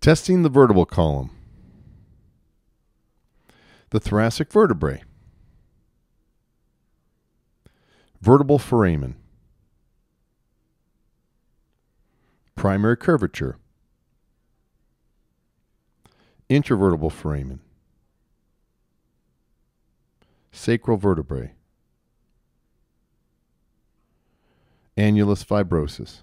Testing the vertebral column. The thoracic vertebrae. Vertebral foramen. Primary curvature. Intervertebral foramen. Sacral vertebrae. Annulus fibrosis.